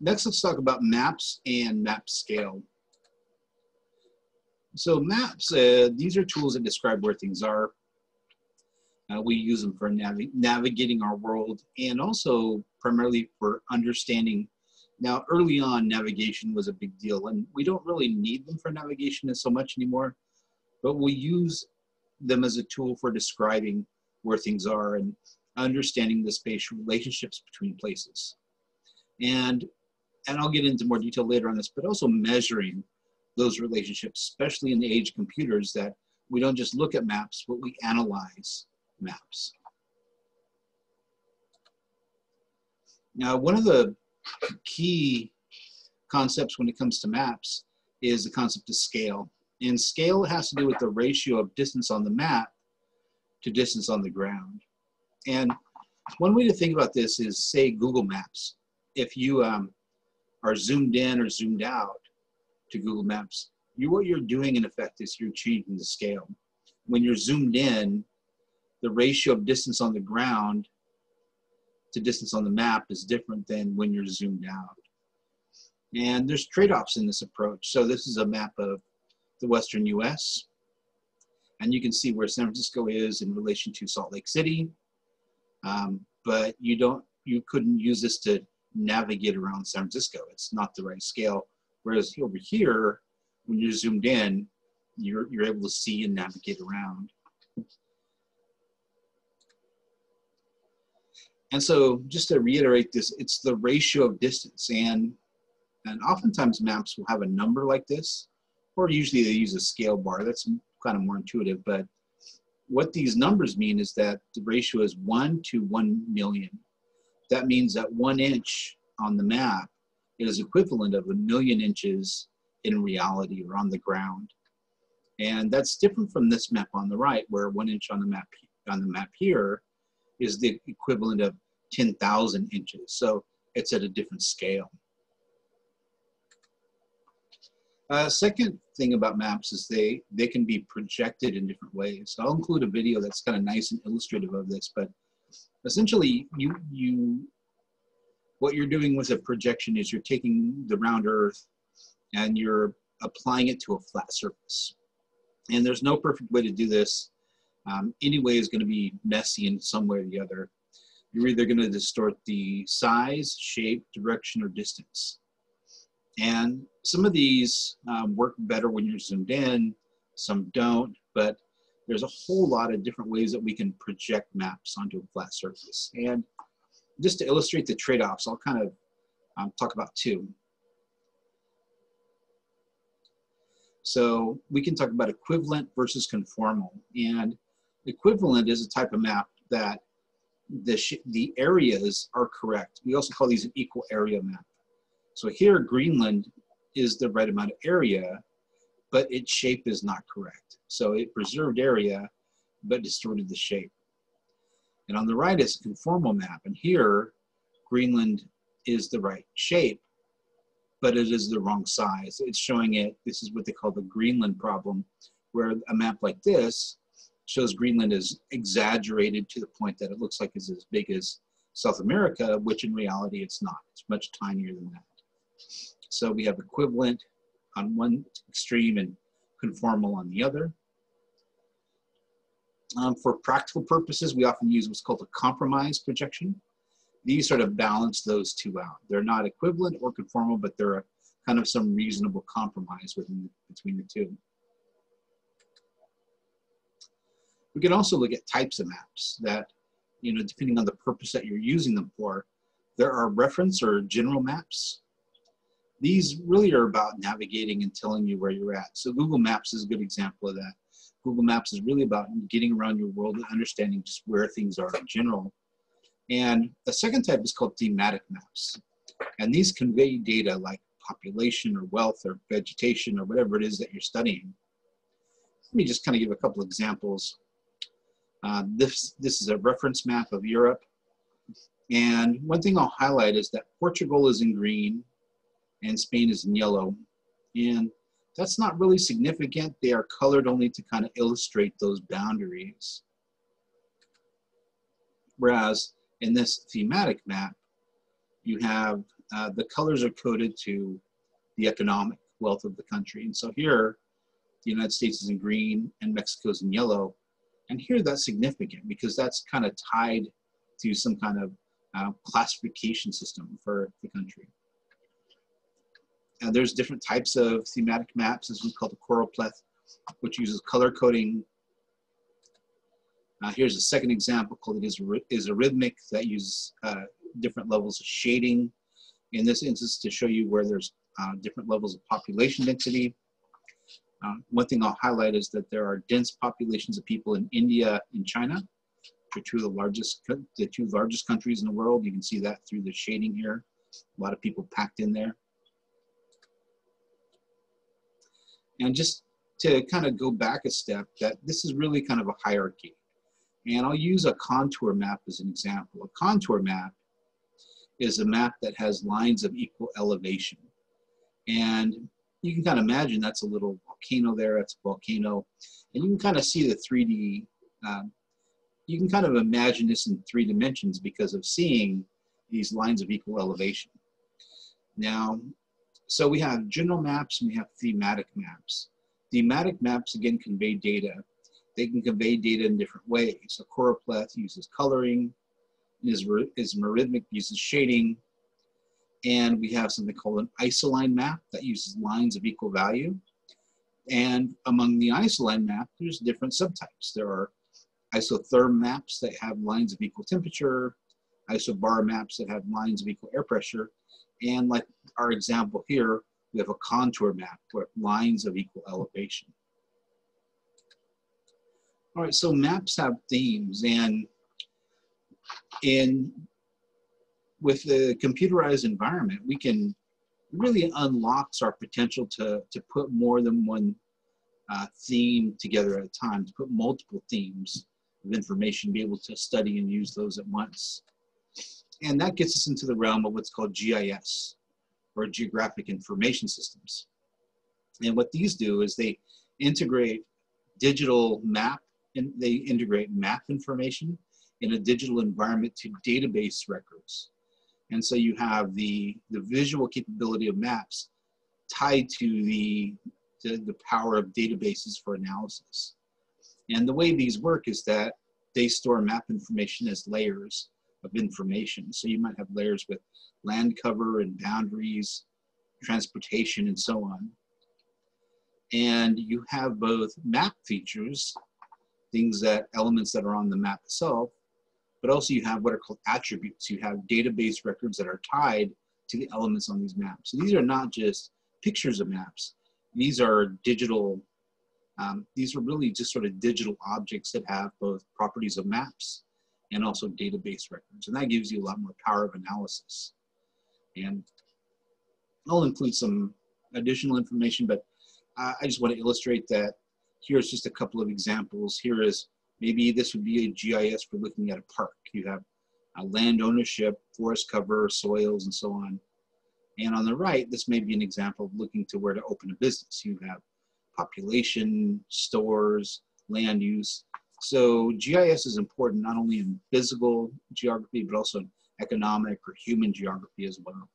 next, let's talk about maps and map scale. So maps, uh, these are tools that describe where things are. Uh, we use them for nav navigating our world and also primarily for understanding. Now, early on, navigation was a big deal, and we don't really need them for navigation so much anymore, but we use them as a tool for describing where things are and understanding the spatial relationships between places. And, and I'll get into more detail later on this, but also measuring those relationships, especially in the age of computers, that we don't just look at maps, but we analyze maps. Now, one of the key concepts when it comes to maps is the concept of scale. And scale has to do with the ratio of distance on the map to distance on the ground. And one way to think about this is, say, Google Maps. If you um, are zoomed in or zoomed out to Google Maps, you what you're doing in effect is you're changing the scale. When you're zoomed in, the ratio of distance on the ground to distance on the map is different than when you're zoomed out. And there's trade-offs in this approach. So this is a map of the Western US. And you can see where San Francisco is in relation to Salt Lake City. Um, but you don't, you couldn't use this to navigate around San Francisco. It's not the right scale. Whereas over here, when you're zoomed in, you're, you're able to see and navigate around. And so just to reiterate this, it's the ratio of distance. And, and oftentimes maps will have a number like this, or usually they use a scale bar. That's kind of more intuitive. But what these numbers mean is that the ratio is one to one million. That means that one inch on the map is equivalent of a million inches in reality or on the ground. And that's different from this map on the right, where one inch on the map on the map here is the equivalent of 10,000 inches. So it's at a different scale. Uh, second thing about maps is they, they can be projected in different ways. So I'll include a video that's kind of nice and illustrative of this, but essentially you, you, what you're doing with a projection is you're taking the round earth and you're applying it to a flat surface. And there's no perfect way to do this um, any way is going to be messy in some way or the other. You're either going to distort the size, shape, direction, or distance. And some of these um, work better when you're zoomed in, some don't, but there's a whole lot of different ways that we can project maps onto a flat surface. And just to illustrate the trade-offs, I'll kind of um, talk about two. So we can talk about equivalent versus conformal. And Equivalent is a type of map that the, the areas are correct. We also call these an equal area map. So here, Greenland is the right amount of area, but its shape is not correct. So it preserved area, but distorted the shape. And on the right is a conformal map. And here, Greenland is the right shape, but it is the wrong size. It's showing it, this is what they call the Greenland problem, where a map like this shows Greenland is exaggerated to the point that it looks like it's as big as South America, which in reality it's not. It's much tinier than that. So we have equivalent on one extreme and conformal on the other. Um, for practical purposes, we often use what's called a compromise projection. These sort of balance those two out. They're not equivalent or conformal, but they're a, kind of some reasonable compromise within, between the two. We can also look at types of maps that, you know, depending on the purpose that you're using them for, there are reference or general maps. These really are about navigating and telling you where you're at. So Google Maps is a good example of that. Google Maps is really about getting around your world and understanding just where things are in general. And the second type is called thematic maps. And these convey data like population or wealth or vegetation or whatever it is that you're studying. Let me just kind of give a couple examples. Uh, this, this is a reference map of Europe. And one thing I'll highlight is that Portugal is in green and Spain is in yellow. And that's not really significant. They are colored only to kind of illustrate those boundaries. Whereas in this thematic map, you have uh, the colors are coded to the economic wealth of the country. And so here, the United States is in green and Mexico's in yellow. And here that's significant because that's kind of tied to some kind of uh, classification system for the country. And there's different types of thematic maps, as we call the choropleth, which uses color coding. Uh, here's a second example called it is, isarithmic that uses uh, different levels of shading. In this instance, to show you where there's uh, different levels of population density. Uh, one thing I'll highlight is that there are dense populations of people in India and China, which are two of the largest, the two largest countries in the world. You can see that through the shading here. A lot of people packed in there. And just to kind of go back a step, that this is really kind of a hierarchy. And I'll use a contour map as an example. A contour map is a map that has lines of equal elevation. And you can kind of imagine that's a little volcano there, that's a volcano. And you can kind of see the 3D, um, you can kind of imagine this in three dimensions because of seeing these lines of equal elevation. Now, so we have general maps and we have thematic maps. Thematic maps, again, convey data. They can convey data in different ways. A choropleth uses coloring, is, is uses shading, and we have something called an isoline map that uses lines of equal value. And among the isoline map, there's different subtypes. There are isotherm maps that have lines of equal temperature, isobar maps that have lines of equal air pressure, and like our example here, we have a contour map with lines of equal elevation. All right, so maps have themes and in with the computerized environment, we can really unlocks our potential to, to put more than one uh, theme together at a time, to put multiple themes of information, be able to study and use those at once. And that gets us into the realm of what's called GIS, or Geographic Information Systems. And what these do is they integrate digital map, and they integrate map information in a digital environment to database records. And so you have the, the visual capability of maps tied to the, to the power of databases for analysis. And the way these work is that they store map information as layers of information. So you might have layers with land cover and boundaries, transportation, and so on. And you have both map features, things that elements that are on the map itself, but also you have what are called attributes. You have database records that are tied to the elements on these maps. So these are not just pictures of maps. These are digital, um, these are really just sort of digital objects that have both properties of maps and also database records. And that gives you a lot more power of analysis. And I'll include some additional information, but I just want to illustrate that here's just a couple of examples. Here is Maybe this would be a GIS for looking at a park. You have land ownership, forest cover, soils, and so on. And on the right, this may be an example of looking to where to open a business. You have population, stores, land use. So GIS is important not only in physical geography, but also in economic or human geography as well.